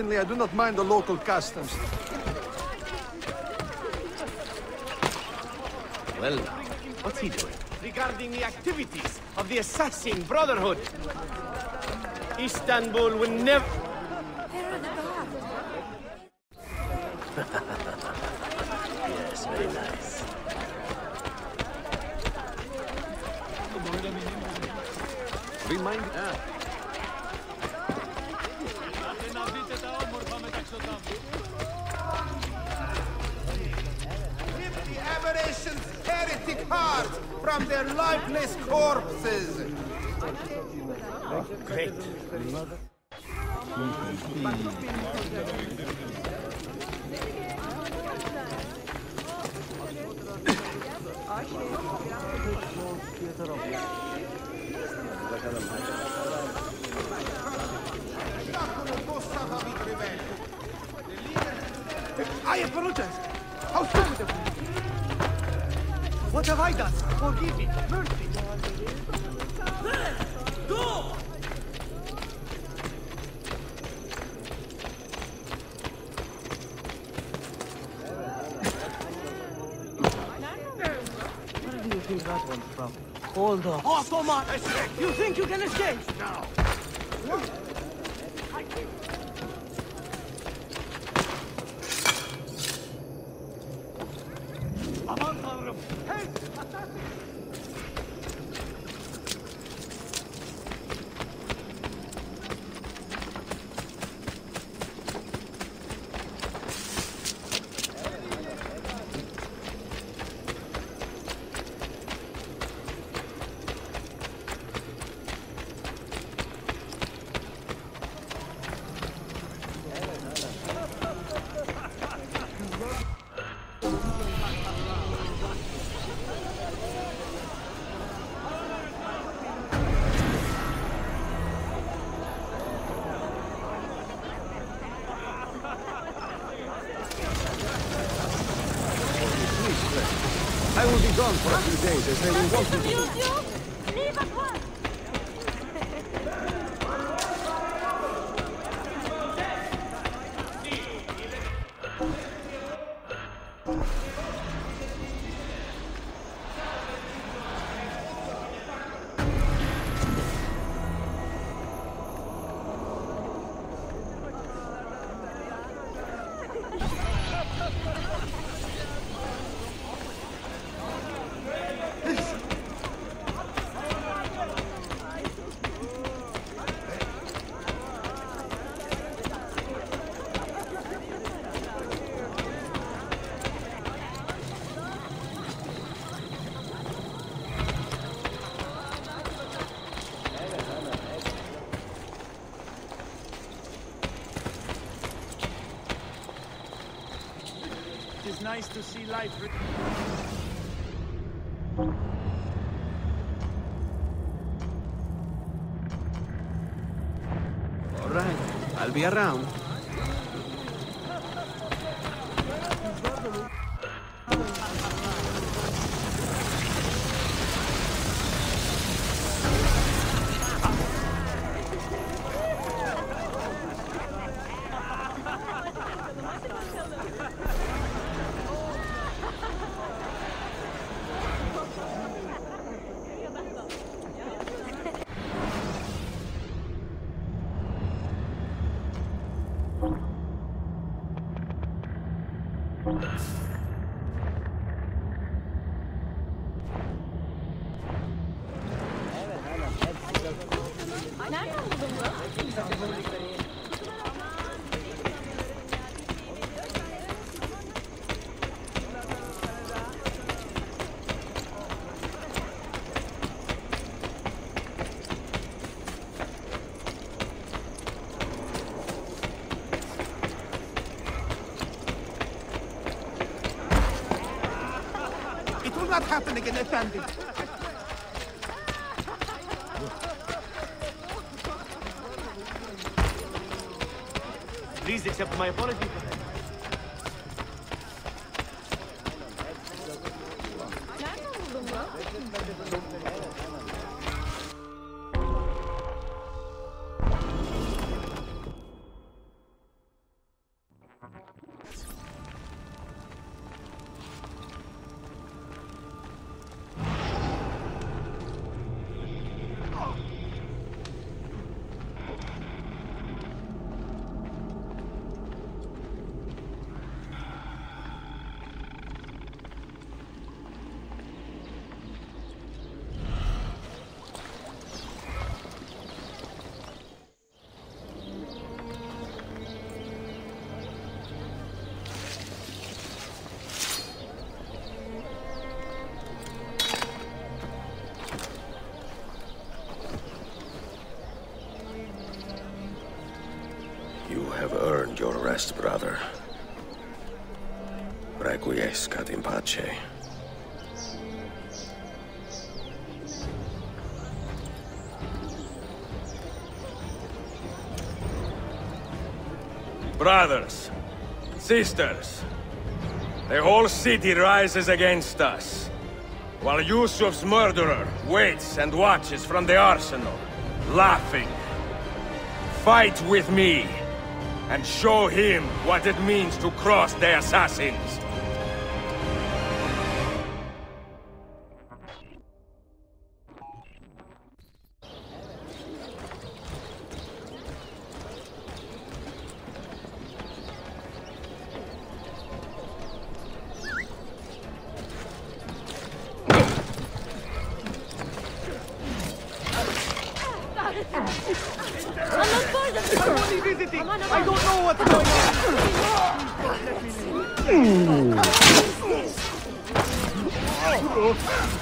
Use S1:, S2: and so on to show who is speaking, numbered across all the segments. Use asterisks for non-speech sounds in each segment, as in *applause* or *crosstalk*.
S1: Certainly, I do not mind the local customs.
S2: Well, what's he doing?
S3: regarding the activities of the Assassin Brotherhood. Istanbul will never...
S1: I. How stupid of me. What have I done? Forgive me. Mercy.
S4: Where do you think that one from? Hold on.
S1: Ottoman! You think you can escape? Now. I will be gone for a few days as they will want
S3: nice to see life...
S1: All right. I'll be around.
S5: Nereden buldun bunu?
S6: It will not happen again, Effendi.
S3: Please accept my apology.
S2: Requiescat in pace.
S7: Brothers, sisters, the whole city rises against us, while Yusuf's murderer waits and watches from the arsenal, laughing. Fight with me, and show him what it means to cross the assassins.
S1: I don't know what's going on.
S7: Hmm. Yeah,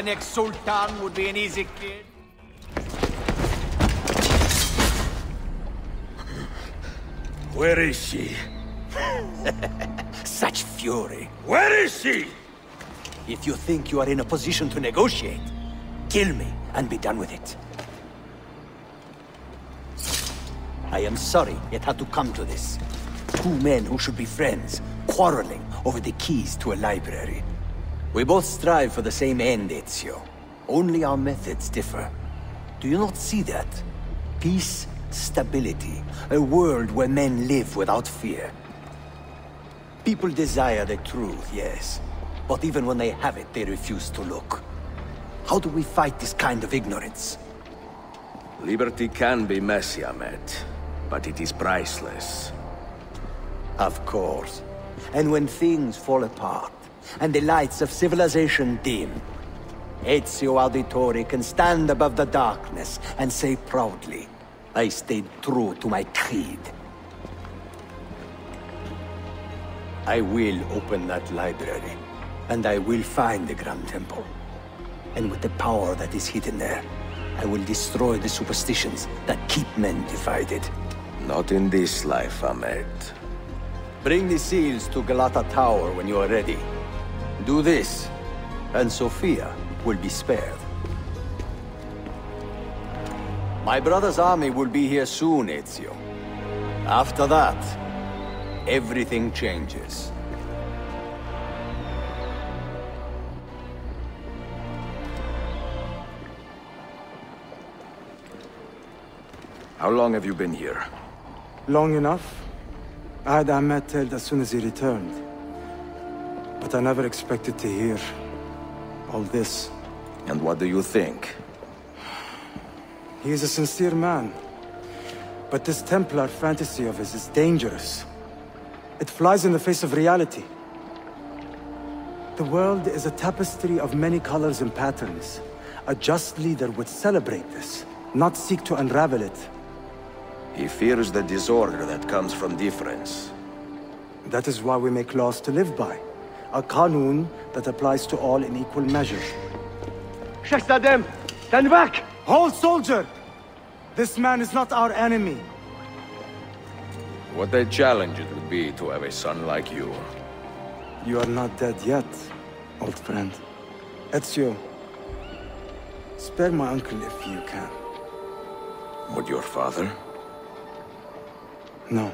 S3: the next Sultan would be an easy kid?
S7: Where is she? *laughs*
S8: Such fury.
S7: Where is she?
S8: If you think you are in a position to negotiate, kill me and be done with it. I am sorry it had to come to this. Two men who should be friends, quarreling over the keys to a library. We both strive for the same end, Ezio. Only our methods differ. Do you not see that? Peace, stability, a world where men live without fear. People desire the truth, yes. But even when they have it, they refuse to look. How do we fight this kind of ignorance?
S2: Liberty can be messy, Ahmed, but it is priceless.
S8: Of course. And when things fall apart, and the lights of civilization dim, Ezio Auditore can stand above the darkness and say proudly, I stayed true to my creed. I will open that library, and I will find the Grand Temple. And with the power that is hidden there, I will destroy the superstitions that keep men divided.
S2: Not in this life, Ahmed.
S8: Bring the seals to Galata Tower when you are ready. Do this, and Sophia will be spared. My brother's army will be here soon, Ezio. After that, everything changes.
S2: How long have you been here?
S9: Long enough. I had Ahmed as soon as he returned. But I never expected to hear all this.
S2: And what do you think?
S9: He is a sincere man. But this Templar fantasy of his is dangerous. It flies in the face of reality. The world is a tapestry of many colors and patterns. A just leader would celebrate this, not seek to unravel it.
S7: He fears the disorder that comes from difference.
S9: That is why we make laws to live by. A kanun that applies to all in equal measure.
S3: Shahzadem, stand back!
S9: Hold, soldier! This man is not our enemy.
S7: What a challenge it would be to have a son like you.
S9: You are not dead yet, old friend. Ezio, spare my uncle if you can.
S7: Would your father?
S9: No.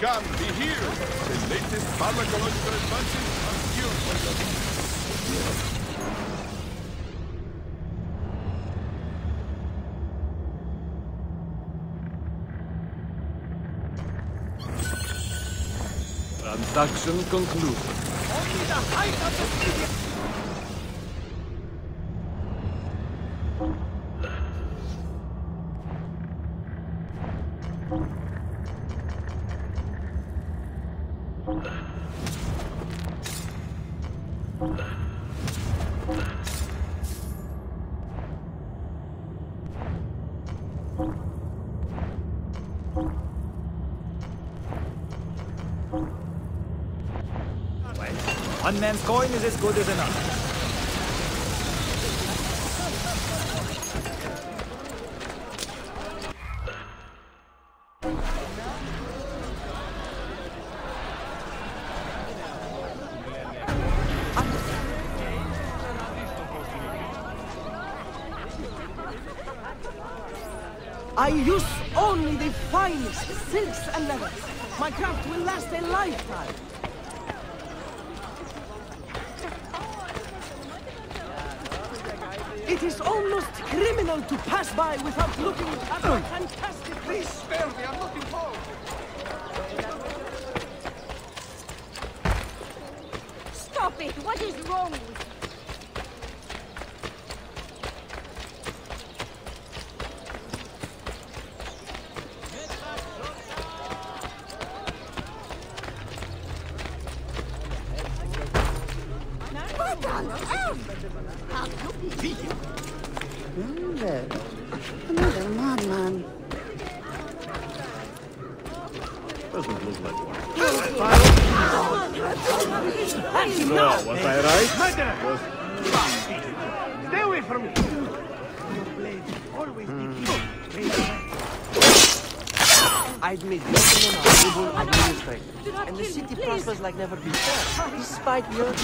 S6: Come, be here! The latest pharmacological advances are here for you.
S7: Transaction concluded.
S3: One man's coin is as good as another.
S1: A lifetime. It is almost criminal to pass by without looking at my fantastic... Please spare me, I'm looking home.
S5: Stop it! What is wrong with you? What on earth? How look
S10: Another madman.
S7: Doesn't look like one.
S1: No,
S7: was I right?
S1: Stay away from me! Your blade always be keen. I've made Lebanon a able administrator, and the city prospers like never before, despite your...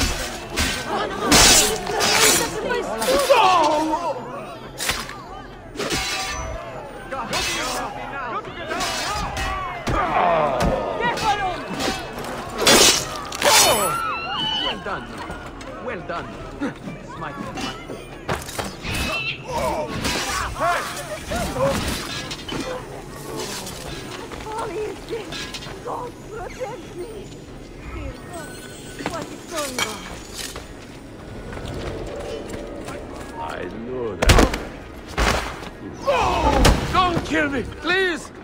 S1: Well done. Well done. Smite smite me.
S5: Holy is. God protect me. Dear God, what is going on?
S7: I know that. Oh! Don't kill me, please!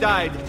S1: Died.